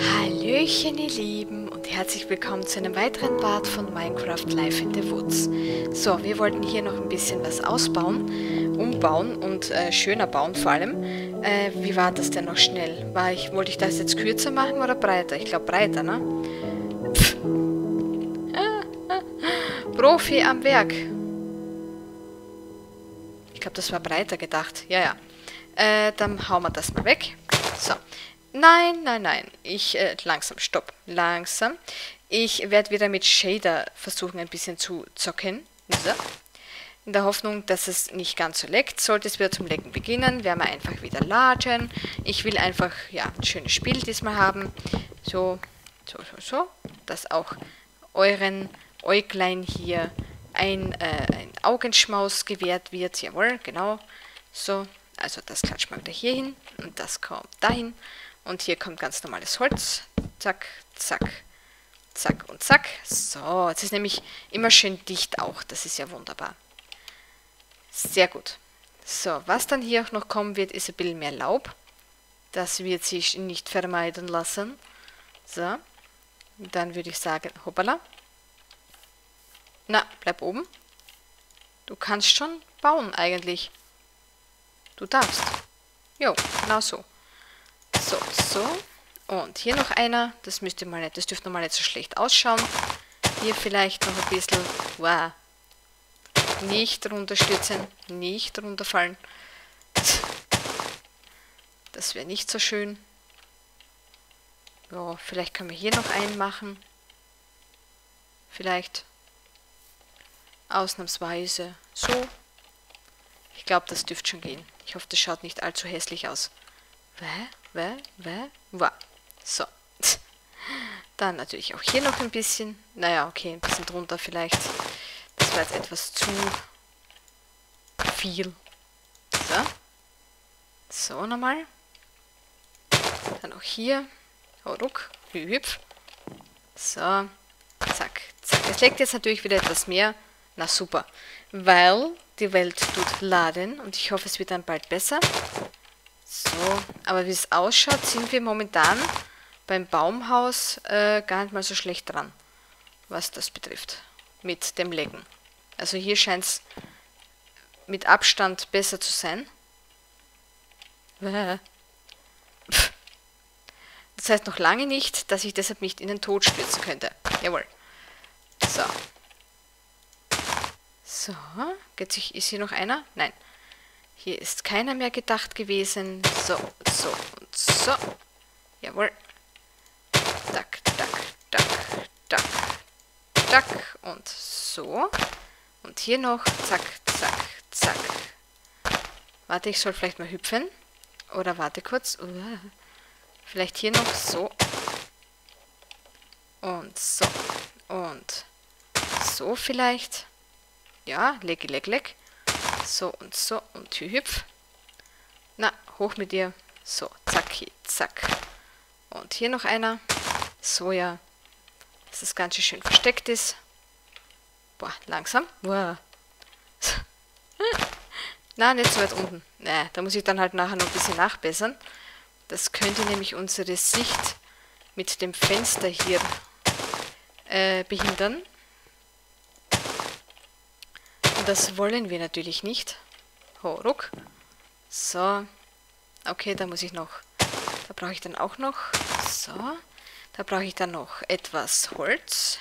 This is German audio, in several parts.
Hallöchen ihr Lieben und herzlich willkommen zu einem weiteren Part von Minecraft Life in the Woods. So, wir wollten hier noch ein bisschen was ausbauen, umbauen und äh, schöner bauen vor allem. Äh, wie war das denn noch schnell? War ich, wollte ich das jetzt kürzer machen oder breiter? Ich glaube breiter, ne? Pff. Profi am Werk. Ich glaube, das war breiter gedacht. Ja, ja. Äh, dann hauen wir das mal weg. So. Nein, nein, nein. Ich, äh, langsam, stopp. Langsam. Ich werde wieder mit Shader versuchen, ein bisschen zu zocken. So. In der Hoffnung, dass es nicht ganz so leckt. Sollte es wieder zum Lecken beginnen, werden wir einfach wieder laden. Ich will einfach, ja, ein schönes Spiel diesmal haben. So, so, so, so. Dass auch euren Äuglein hier ein, äh, ein Augenschmaus gewährt wird. Jawohl, genau. So, also das klatscht mal wieder hier hin und das kommt dahin. Und hier kommt ganz normales Holz. Zack, zack, zack und zack. So, jetzt ist nämlich immer schön dicht auch. Das ist ja wunderbar. Sehr gut. So, was dann hier auch noch kommen wird, ist ein bisschen mehr Laub. Das wird sich nicht vermeiden lassen. So, dann würde ich sagen, hoppala. Na, bleib oben. Du kannst schon bauen eigentlich. Du darfst. Jo, genau so. So, so. Und hier noch einer. Das müsste mal nicht, das dürfte mal nicht so schlecht ausschauen. Hier vielleicht noch ein bisschen. Wow. Nicht runterstürzen, nicht runterfallen. Das wäre nicht so schön. Ja, vielleicht können wir hier noch einen machen. Vielleicht. Ausnahmsweise so. Ich glaube, das dürfte schon gehen. Ich hoffe, das schaut nicht allzu hässlich aus. Wä? Wä? Wä? Wä? So. Dann natürlich auch hier noch ein bisschen. Naja, okay, ein bisschen drunter vielleicht. Das war jetzt etwas zu viel. So. So nochmal. Dann auch hier. Oh, ruck. Hüpf. So. Zack, zack. Es leckt jetzt natürlich wieder etwas mehr. Na super. Weil die Welt tut laden und ich hoffe, es wird dann bald besser. So, aber wie es ausschaut, sind wir momentan beim Baumhaus äh, gar nicht mal so schlecht dran, was das betrifft, mit dem Lecken. Also hier scheint es mit Abstand besser zu sein. Das heißt noch lange nicht, dass ich deshalb nicht in den Tod stürzen könnte. Jawohl. So. So, geht sich, ist hier noch einer? Nein. Hier ist keiner mehr gedacht gewesen. So, so und so. Jawohl. Dack, dack, dack, dack, dack und so. Und hier noch. Zack, zack, zack. Warte, ich soll vielleicht mal hüpfen. Oder warte kurz. Vielleicht hier noch so. Und so. Und so vielleicht. Ja, leck, leck, leck. So und so und hüpf. Na, hoch mit dir. So, zacki, zack. Und hier noch einer. So, ja. Dass das Ganze schön versteckt ist. Boah, langsam. Boah. Na, nicht so weit unten. Ne, da muss ich dann halt nachher noch ein bisschen nachbessern. Das könnte nämlich unsere Sicht mit dem Fenster hier äh, behindern. Das wollen wir natürlich nicht. Ho, ruck. So. Okay, da muss ich noch... Da brauche ich dann auch noch... So. Da brauche ich dann noch etwas Holz.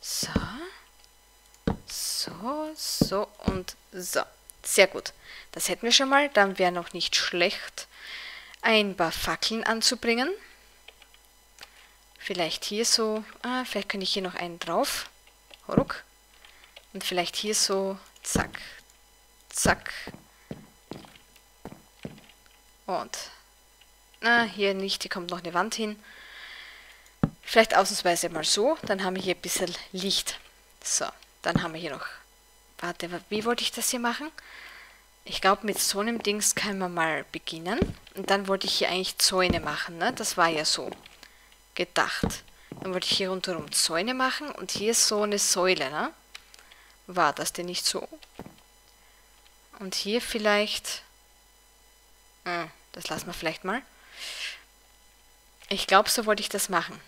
So. So, so und so. Sehr gut. Das hätten wir schon mal. Dann wäre noch nicht schlecht, ein paar Fackeln anzubringen. Vielleicht hier so... Ah, vielleicht kann ich hier noch einen drauf. Ruck. Und vielleicht hier so, zack, zack. Und, na, hier nicht, hier kommt noch eine Wand hin. Vielleicht ausnahmsweise mal so, dann haben wir hier ein bisschen Licht. So, dann haben wir hier noch, warte, wie wollte ich das hier machen? Ich glaube, mit so einem Dings können wir mal beginnen. Und dann wollte ich hier eigentlich Zäune machen, ne? Das war ja so gedacht. Dann wollte ich hier rundherum Zäune machen und hier so eine Säule, ne? War das denn nicht so? Und hier vielleicht... Hm, das lassen wir vielleicht mal. Ich glaube, so wollte ich das machen.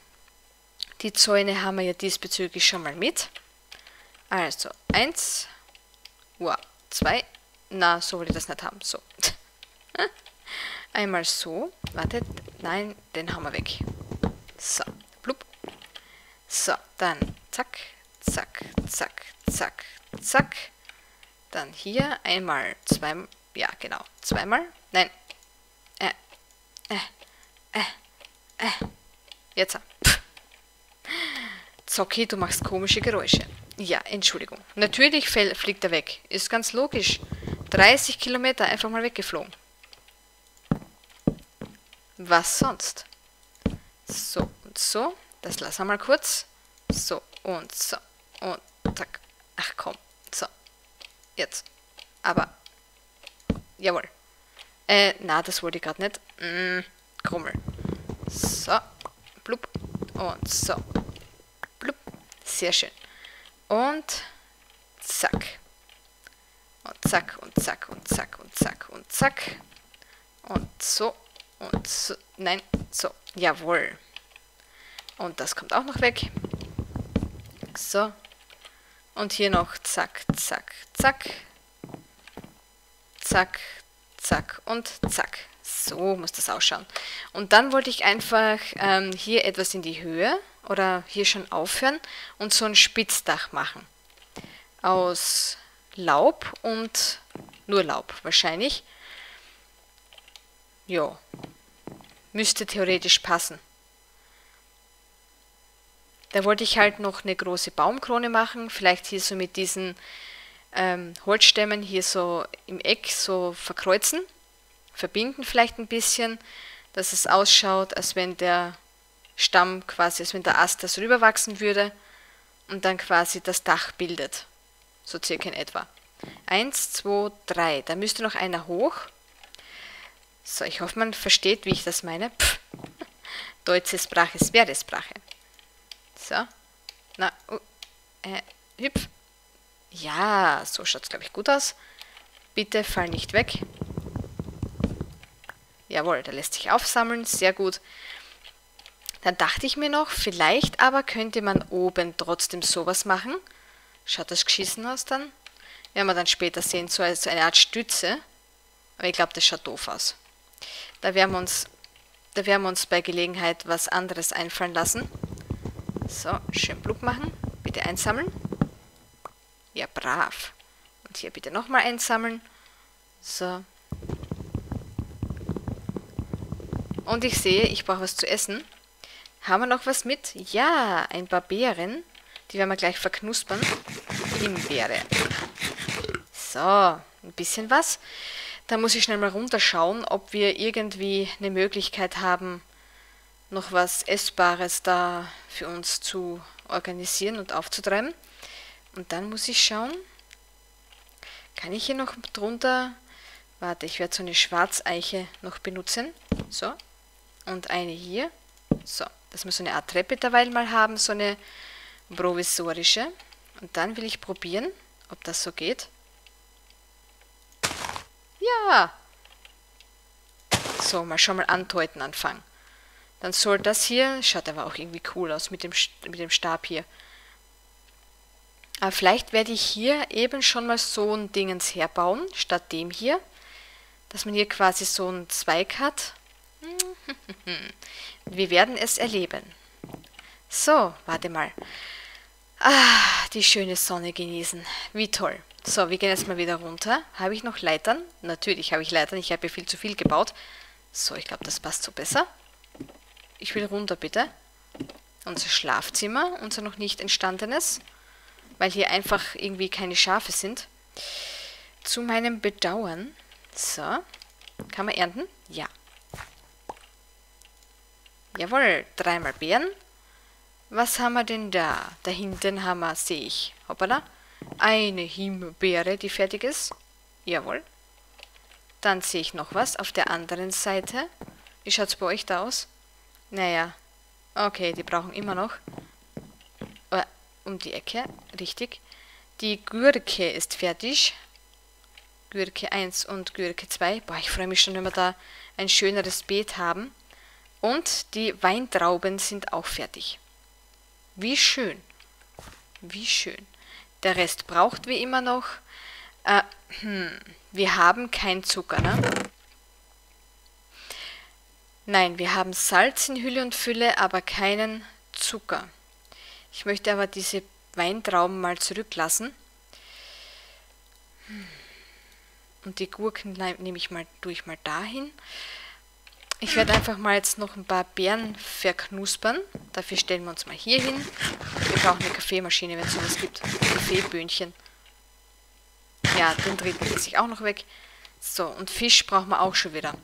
Die Zäune haben wir ja diesbezüglich schon mal mit. Also, eins, zwei, na, so wollte ich das nicht haben, so. Einmal so, wartet, nein, den haben wir weg. So, blub. So, dann zack, zack, zack, zack, zack. Dann hier einmal, zweimal, ja genau, zweimal, nein, äh, äh, äh, äh, jetzt. Pff. Zocki, du machst komische Geräusche. Ja, Entschuldigung. Natürlich fliegt er weg. Ist ganz logisch. 30 Kilometer einfach mal weggeflogen. Was sonst? So und so. Das lassen wir mal kurz. So und so. Und zack. Ach komm. So. Jetzt. Aber. Jawohl. Äh, na, das wollte ich gerade nicht. Mm, Krummel. So. Blub. Und so. Blub. Sehr schön. Und zack. Und zack und zack und zack und zack und zack. Und so und so. Nein, so. Jawohl. Und das kommt auch noch weg. So. Und hier noch zack, zack, zack. Zack, zack und zack. So muss das ausschauen. Und dann wollte ich einfach ähm, hier etwas in die Höhe oder hier schon aufhören und so ein Spitzdach machen. Aus Laub und nur Laub wahrscheinlich. Ja, müsste theoretisch passen. Da wollte ich halt noch eine große Baumkrone machen, vielleicht hier so mit diesen ähm, Holzstämmen hier so im Eck so verkreuzen, verbinden vielleicht ein bisschen, dass es ausschaut, als wenn der Stamm quasi, als wenn der Ast das rüberwachsen würde und dann quasi das Dach bildet. So circa in etwa. Eins, zwei, drei. Da müsste noch einer hoch. So, ich hoffe, man versteht, wie ich das meine. Pff. Deutsche Sprache ist Sprache. So. Na, uh, äh, hüpf. Ja, so schaut es, glaube ich, gut aus. Bitte fall nicht weg. Jawohl, der lässt sich aufsammeln. Sehr gut. Dann dachte ich mir noch, vielleicht aber könnte man oben trotzdem sowas machen. Schaut das geschissen aus dann? Werden wir dann später sehen, so als eine Art Stütze. Aber ich glaube, das schaut doof aus. Da werden wir uns, da werden wir uns bei Gelegenheit was anderes einfallen lassen. So, schön Blub machen. Bitte einsammeln. Ja, brav. Und hier bitte nochmal einsammeln. So. Und ich sehe, ich brauche was zu essen. Haben wir noch was mit? Ja, ein paar Beeren. Die werden wir gleich verknuspern. Himbeere. So, ein bisschen was. Da muss ich schnell mal runterschauen, ob wir irgendwie eine Möglichkeit haben, noch was Essbares da für uns zu organisieren und aufzutreiben. Und dann muss ich schauen, kann ich hier noch drunter, warte, ich werde so eine Schwarzeiche noch benutzen. So, und eine hier. So, dass wir so eine Art Treppe derweil mal haben, so eine provisorische. Und dann will ich probieren, ob das so geht. Ja. So, mal schon mal andeuten anfangen. Dann soll das hier, schaut aber auch irgendwie cool aus mit dem, mit dem Stab hier. Aber vielleicht werde ich hier eben schon mal so ein Dingens herbauen, statt dem hier. Dass man hier quasi so einen Zweig hat. Wir werden es erleben. So, warte mal. Ah, die schöne Sonne genießen. Wie toll. So, wir gehen jetzt mal wieder runter. Habe ich noch Leitern? Natürlich habe ich Leitern. Ich habe hier viel zu viel gebaut. So, ich glaube, das passt so besser. Ich will runter, bitte. Unser Schlafzimmer, unser noch nicht entstandenes. Weil hier einfach irgendwie keine Schafe sind. Zu meinem Bedauern. So. Kann man ernten? Ja. Jawohl, dreimal Beeren. Was haben wir denn da? Da hinten haben wir, sehe ich, hoppala, eine Himbeere, die fertig ist. Jawohl. Dann sehe ich noch was auf der anderen Seite. Wie schaut es bei euch da aus? Naja, okay, die brauchen immer noch. Äh, um die Ecke, richtig. Die Gürke ist fertig. Gürke 1 und Gürke 2. Boah, ich freue mich schon, wenn wir da ein schöneres Beet haben. Und die Weintrauben sind auch fertig. Wie schön. Wie schön. Der Rest braucht wie immer noch. Äh, hm, wir haben kein Zucker, ne? Nein, wir haben Salz in Hülle und Fülle, aber keinen Zucker. Ich möchte aber diese Weintrauben mal zurücklassen. Und die Gurken nehme ich mal, tue mal dahin. Ich werde einfach mal jetzt noch ein paar Beeren verknuspern. Dafür stellen wir uns mal hier hin. Wir brauchen eine Kaffeemaschine, wenn es sowas gibt. Kaffeeböhnchen. Ja, den dritten lasse ich auch noch weg. So, und Fisch brauchen wir auch schon wieder.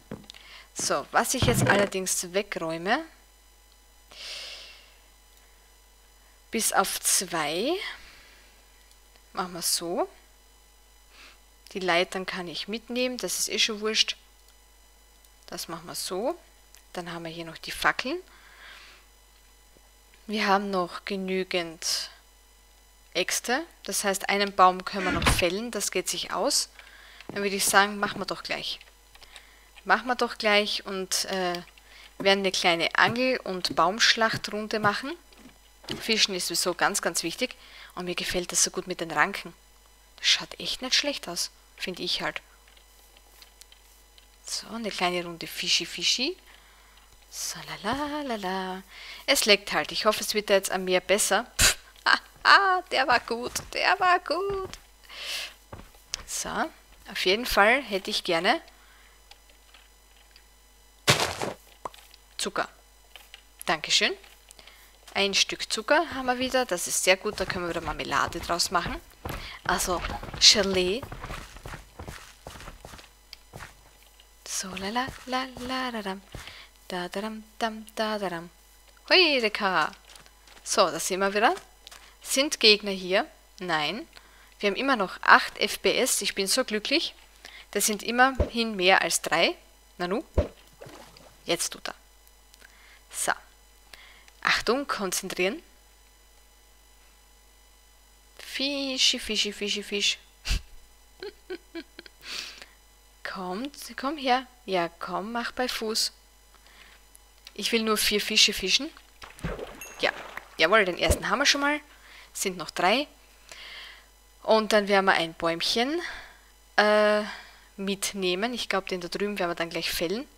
So, was ich jetzt allerdings wegräume, bis auf zwei, machen wir so. Die Leitern kann ich mitnehmen, das ist eh schon wurscht. Das machen wir so. Dann haben wir hier noch die Fackeln. Wir haben noch genügend Äxte. Das heißt, einen Baum können wir noch fällen. Das geht sich aus. Dann würde ich sagen, machen wir doch gleich. Machen wir doch gleich und äh, werden eine kleine Angel- und Baumschlachtrunde machen. Fischen ist sowieso ganz, ganz wichtig. Und mir gefällt das so gut mit den Ranken. Das schaut echt nicht schlecht aus, finde ich halt. So, eine kleine Runde Fischi Fischi. So, la la la Es leckt halt. Ich hoffe, es wird jetzt am Meer besser. Ah, der war gut. Der war gut. So, auf jeden Fall hätte ich gerne Zucker. Dankeschön. Ein Stück Zucker haben wir wieder. Das ist sehr gut. Da können wir wieder Marmelade draus machen. Also Gelee So, la la la la da dam. Da da dam dam da da dam. Heureka! So, da sind wir wieder. Sind Gegner hier? Nein. Wir haben immer noch 8 FPS. Ich bin so glücklich. Das sind immerhin mehr als 3. Nanu. Jetzt tut er. So. Achtung, konzentrieren. Fischi, Fischi, Fischi, Fisch. Kommt, komm her. Ja, komm, mach bei Fuß. Ich will nur vier Fische fischen. Ja, jawohl, den ersten haben wir schon mal. Sind noch drei. Und dann werden wir ein Bäumchen äh, mitnehmen. Ich glaube, den da drüben werden wir dann gleich fällen.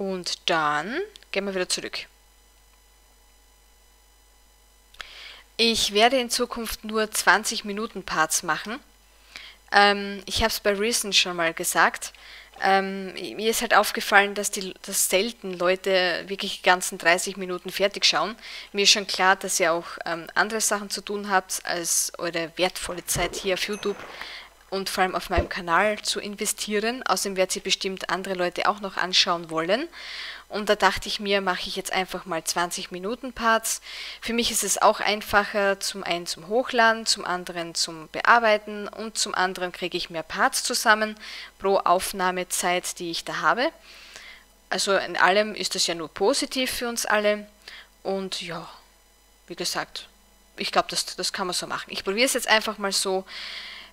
Und dann gehen wir wieder zurück. Ich werde in Zukunft nur 20 Minuten Parts machen. Ähm, ich habe es bei Reason schon mal gesagt. Ähm, mir ist halt aufgefallen, dass, die, dass selten Leute wirklich die ganzen 30 Minuten fertig schauen. Mir ist schon klar, dass ihr auch ähm, andere Sachen zu tun habt, als eure wertvolle Zeit hier auf YouTube und vor allem auf meinem Kanal zu investieren. Außerdem wird sie bestimmt andere Leute auch noch anschauen wollen. Und da dachte ich mir, mache ich jetzt einfach mal 20 Minuten Parts. Für mich ist es auch einfacher, zum einen zum Hochladen, zum anderen zum Bearbeiten und zum anderen kriege ich mehr Parts zusammen pro Aufnahmezeit, die ich da habe. Also in allem ist das ja nur positiv für uns alle. Und ja, wie gesagt, ich glaube, das, das kann man so machen. Ich probiere es jetzt einfach mal so.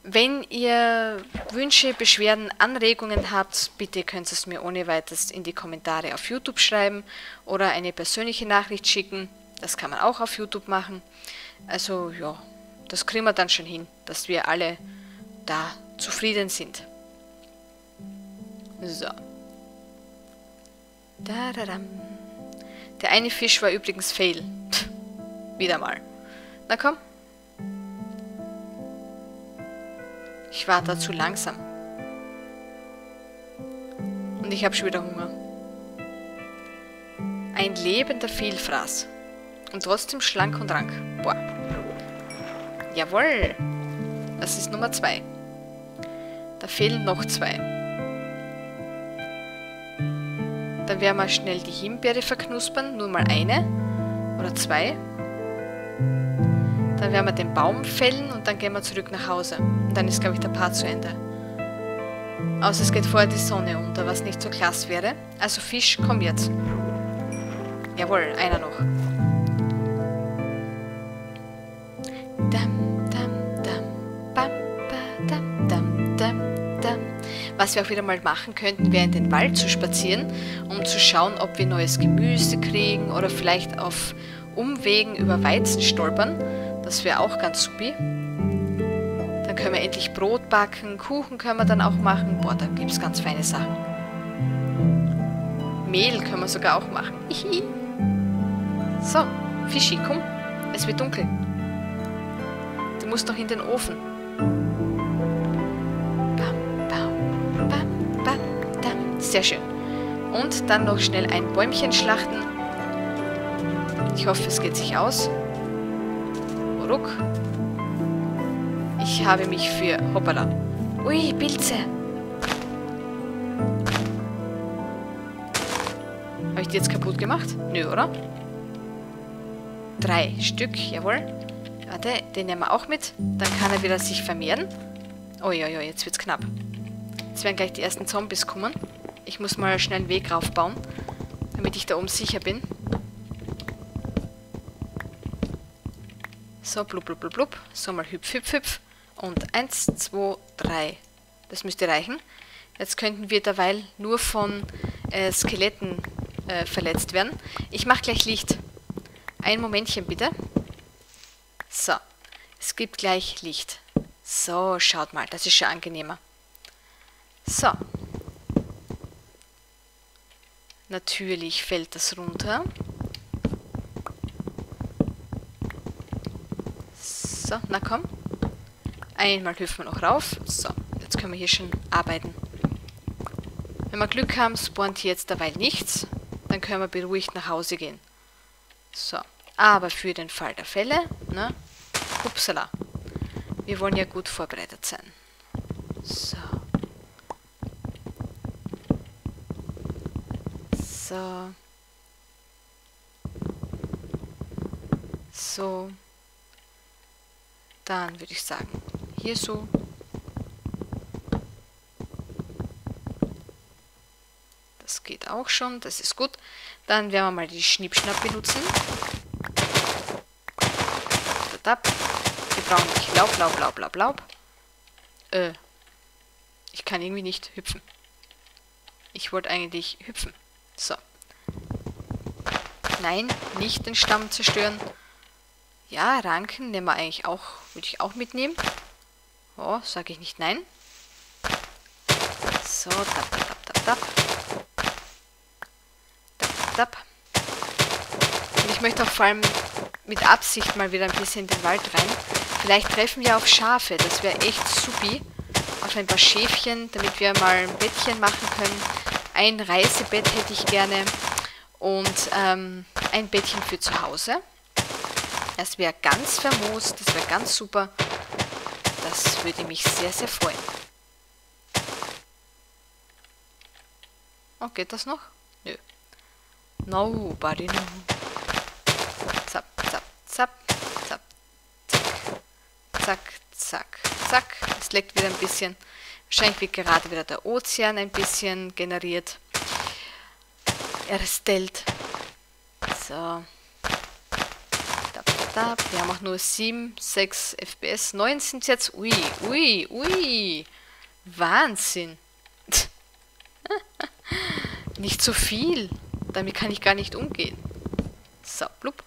Wenn ihr Wünsche, Beschwerden, Anregungen habt, bitte könnt ihr es mir ohne weiteres in die Kommentare auf YouTube schreiben oder eine persönliche Nachricht schicken. Das kann man auch auf YouTube machen. Also ja, das kriegen wir dann schon hin, dass wir alle da zufrieden sind. So. Der eine Fisch war übrigens Fail. Wieder mal. Na komm. Ich war da zu langsam. Und ich habe schon wieder Hunger. Ein lebender Vielfraß. Und trotzdem schlank und rank. Boah. Jawohl. Das ist Nummer zwei. Da fehlen noch zwei. Dann werden wir schnell die Himbeere verknuspern. Nur mal eine. Oder zwei. Dann werden wir den Baum fällen und dann gehen wir zurück nach Hause. Und dann ist, glaube ich, der Part zu Ende. Außer es geht vorher die Sonne unter, was nicht so klasse wäre. Also Fisch, komm jetzt. Jawohl, einer noch. Was wir auch wieder mal machen könnten, wäre in den Wald zu spazieren, um zu schauen, ob wir neues Gemüse kriegen oder vielleicht auf Umwegen über Weizen stolpern. Das wäre auch ganz supi. Dann können wir endlich Brot backen, Kuchen können wir dann auch machen. Boah, da gibt es ganz feine Sachen. Mehl können wir sogar auch machen. so, Fischi, komm. Es wird dunkel. Du musst noch in den Ofen. Sehr schön. Und dann noch schnell ein Bäumchen schlachten. Ich hoffe, es geht sich aus. Ruck. Ich habe mich für... Hoppala. Ui, Pilze. Habe ich die jetzt kaputt gemacht? Nö, oder? Drei Stück, jawohl. Warte, den nehmen wir auch mit. Dann kann er wieder sich vermehren. Uiuiui, jetzt wird's knapp. Jetzt werden gleich die ersten Zombies kommen. Ich muss mal schnell einen Weg raufbauen, damit ich da oben sicher bin. So, blub, blub, blub, blub. So, mal hüpf, hüpf, hüpf. Und eins, zwei, drei. Das müsste reichen. Jetzt könnten wir derweil nur von äh, Skeletten äh, verletzt werden. Ich mache gleich Licht. Ein Momentchen bitte. So, es gibt gleich Licht. So, schaut mal, das ist schon angenehmer. So. Natürlich fällt das runter. So, na komm. Einmal hüpfen wir noch rauf. So, jetzt können wir hier schon arbeiten. Wenn wir Glück haben, spawnt hier jetzt dabei nichts. Dann können wir beruhigt nach Hause gehen. So, aber für den Fall der Fälle, ne? Upsala. Wir wollen ja gut vorbereitet sein. So. So. So. Dann würde ich sagen, hier so. Das geht auch schon, das ist gut. Dann werden wir mal die Schnippschnapp benutzen. Wir brauchen nicht Laub, Laub, Laub, Laub, Laub. Äh, ich kann irgendwie nicht hüpfen. Ich wollte eigentlich hüpfen. So. Nein, nicht den Stamm zerstören. Ja, Ranken nehmen wir eigentlich auch, würde ich auch mitnehmen. Oh, sage ich nicht nein. So, tap, tap, tap, tap. Tap, tap. Und ich möchte auch vor allem mit Absicht mal wieder ein bisschen in den Wald rein. Vielleicht treffen wir auf Schafe, das wäre echt supi. Auf ein paar Schäfchen, damit wir mal ein Bettchen machen können. Ein Reisebett hätte ich gerne und ähm, ein Bettchen für zu Hause. Das wäre ganz famos, das wäre ganz super. Das würde mich sehr, sehr freuen. Oh, geht das noch? Nö. Nobody knows. Zap, zap, zap, zap, zack, zack, zack. Es leckt wieder ein bisschen. Wahrscheinlich wird gerade wieder der Ozean ein bisschen generiert. Er stellt. So. Wir haben auch nur 7, 6 FPS. 9 sind es jetzt. Ui, ui, ui. Wahnsinn. nicht so viel. Damit kann ich gar nicht umgehen. So, blub.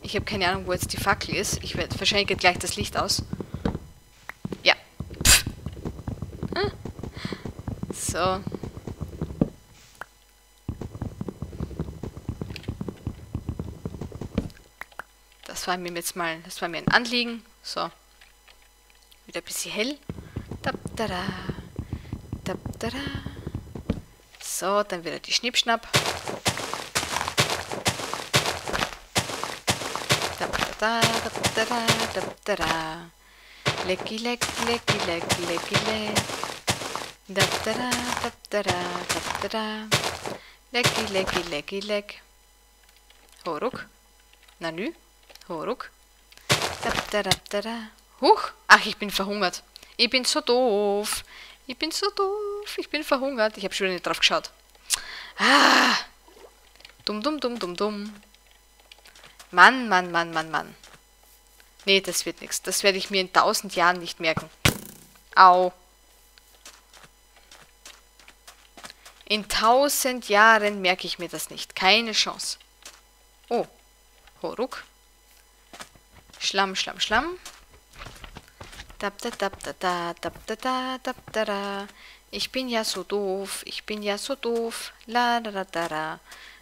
Ich habe keine Ahnung, wo jetzt die Fackel ist. Ich werde wahrscheinlich geht gleich das Licht aus. Ja. So. War mir jetzt mal, das war mir ein Anliegen. So. Wieder ein bisschen hell. So, dann wieder die Schnippschnapp. da, da, da, da, da, da, da. Lecki, leck, lecki, leck, lecki, leck. Da, da, da, da, da, da, da, da. Lecki, lecki, lecki, leck. Horuk. Nanü. Horuk. Da, da, da, da, da. Huch. Ach, ich bin verhungert. Ich bin so doof. Ich bin so doof. Ich bin verhungert. Ich habe schon wieder nicht drauf geschaut. Ah. Dumm, dumm, dumm, dumm, dumm. Mann, Mann, Mann, Mann, Mann. Nee, das wird nichts. Das werde ich mir in tausend Jahren nicht merken. Au. In tausend Jahren merke ich mir das nicht. Keine Chance. Oh. Horuk. Schlamm, Schlamm, Schlamm. Dab, da, dab, da, da, dab, da, da, dab, da, da. Ich bin ja so doof, ich bin ja so doof. La, da, da, da, da.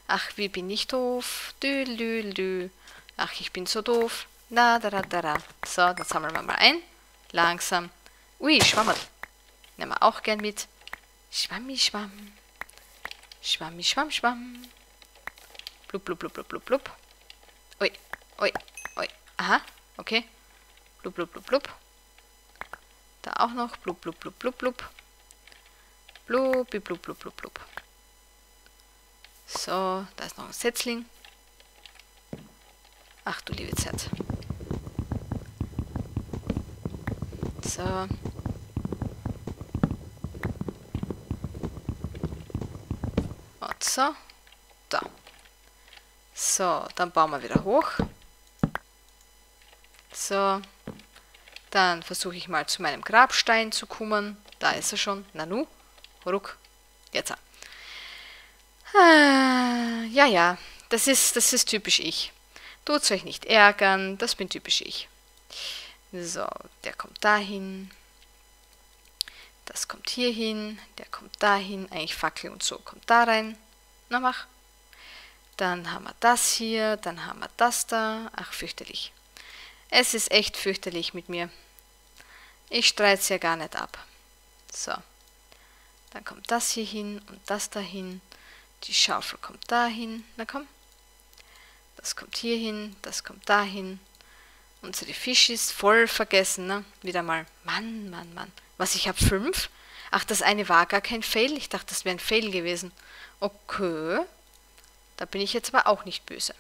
Ach, wie bin ich doof. Dü, lü, lü. Ach, ich bin so doof. La, da, da, da, da. So, dann sammeln wir mal ein. Langsam. Ui, Schwammerl. Nehmen wir auch gern mit. Schwammi, schwamm. Schwammi, schwamm, schwamm. Blub, blub, blub, blub, blub, blub. Ui, ui. Aha, okay. Blub, blub, blub, blub. Da auch noch. Blub, blub, blub, blub, blub. Blub, blub, blub, blub, blub. So, da ist noch ein Setzling. Ach du liebe Zeit. So. Und so. Da. So, dann bauen wir wieder hoch. So. Dann versuche ich mal zu meinem Grabstein zu kommen. Da ist er schon. Nanu. Ruck. Jetzt. Ah, ja, ja. Das ist, das ist typisch ich. Tut's euch nicht ärgern. Das bin typisch ich. So, der kommt dahin. Das kommt hier hin. Der kommt dahin. Eigentlich Fackel und so kommt da rein. Na, mach. Dann haben wir das hier. Dann haben wir das da. Ach, fürchterlich. Es ist echt fürchterlich mit mir. Ich streite es ja gar nicht ab. So. Dann kommt das hier hin und das dahin. Die Schaufel kommt dahin. Na komm. Das kommt hier hin, das kommt dahin. Unsere Fisch ist voll vergessen, ne? Wieder mal. Mann, Mann, Mann. Was, ich habe fünf? Ach, das eine war gar kein Fail. Ich dachte, das wäre ein Fail gewesen. Okay. Da bin ich jetzt aber auch nicht böse.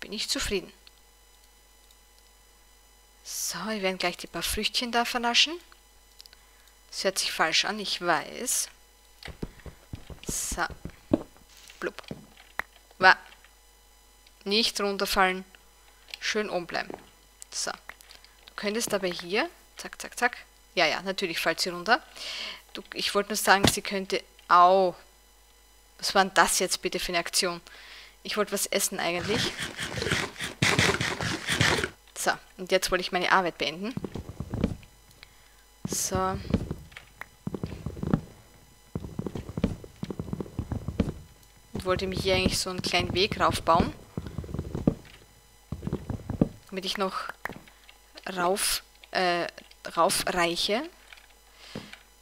Bin ich zufrieden. So, wir werden gleich die paar Früchtchen da vernaschen. Das hört sich falsch an, ich weiß. So. Blub. War. Nicht runterfallen. Schön oben bleiben. So. Du könntest aber hier, zack, zack, zack. Ja, ja, natürlich fällt sie runter. Du, ich wollte nur sagen, sie könnte... Au. Was war denn das jetzt bitte für eine Aktion? Ich wollte was essen eigentlich. So, und jetzt wollte ich meine Arbeit beenden. So. Und wollte mir hier eigentlich so einen kleinen Weg raufbauen damit ich noch rauf, äh, raufreiche,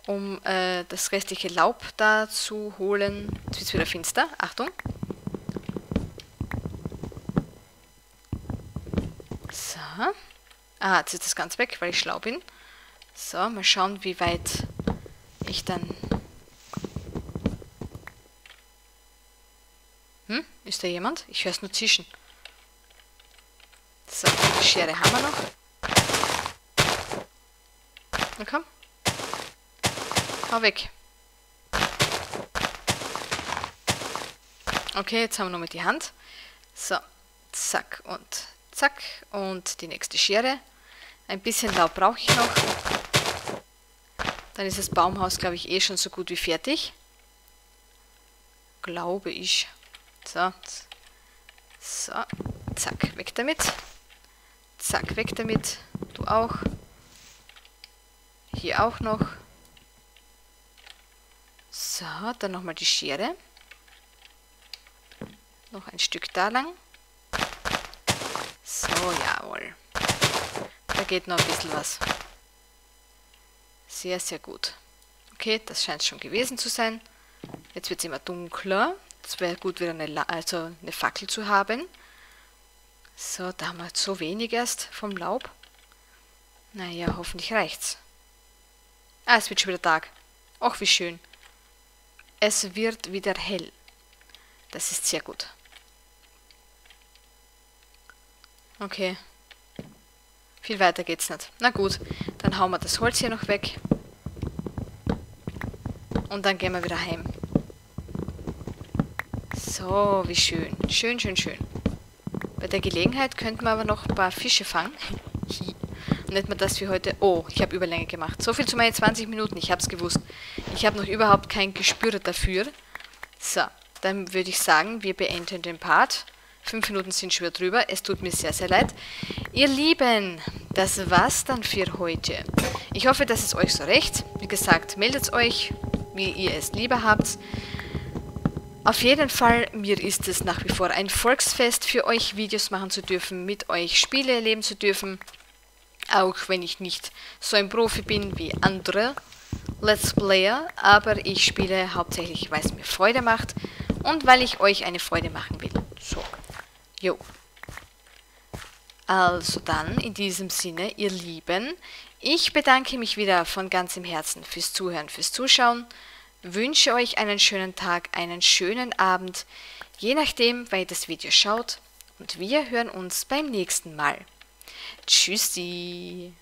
um äh, das restliche Laub da zu holen. Jetzt wird es wieder finster. Achtung. So. Ah, jetzt ist das ganz weg, weil ich schlau bin. So, mal schauen, wie weit ich dann... Hm? Ist da jemand? Ich höre es nur zischen. So, die Schere haben wir noch. Na komm. Hau weg. Okay, jetzt haben wir nur mit die Hand. So, zack und zack. Und die nächste Schere. Ein bisschen Laub brauche ich noch. Dann ist das Baumhaus, glaube ich, eh schon so gut wie fertig. Glaube ich. So. So. Zack, weg damit. Zack, weg damit. Du auch. Hier auch noch. So, dann nochmal die Schere. Noch ein Stück da lang. So, jawohl. Da geht noch ein bisschen was. Sehr, sehr gut. Okay, das scheint schon gewesen zu sein. Jetzt wird es immer dunkler. Es wäre gut, wieder eine, also eine Fackel zu haben. So, da haben wir so wenig erst vom Laub. Naja, hoffentlich reicht's. Ah, es wird schon wieder Tag. Ach, wie schön. Es wird wieder hell. Das ist sehr gut. Okay. Viel weiter geht's nicht. Na gut, dann hauen wir das Holz hier noch weg. Und dann gehen wir wieder heim. So, wie schön. Schön, schön, schön. Bei der Gelegenheit könnten wir aber noch ein paar Fische fangen. Nicht mehr, dass wir heute... Oh, ich habe Überlänge gemacht. So viel zu meinen 20 Minuten. Ich habe es gewusst. Ich habe noch überhaupt kein Gespür dafür. So, dann würde ich sagen, wir beenden den Part. Fünf Minuten sind schon drüber. Es tut mir sehr, sehr leid. Ihr Lieben, das war's dann für heute. Ich hoffe, dass es euch so recht. Wie gesagt, meldet euch, wie ihr es lieber habt. Auf jeden Fall, mir ist es nach wie vor ein Volksfest, für euch Videos machen zu dürfen, mit euch Spiele erleben zu dürfen. Auch wenn ich nicht so ein Profi bin wie andere Let's Player, aber ich spiele hauptsächlich, weil es mir Freude macht und weil ich euch eine Freude machen will. So, jo. Also dann, in diesem Sinne, ihr Lieben, ich bedanke mich wieder von ganzem Herzen fürs Zuhören, fürs Zuschauen wünsche euch einen schönen Tag, einen schönen Abend, je nachdem, wer das Video schaut. Und wir hören uns beim nächsten Mal. Tschüssi!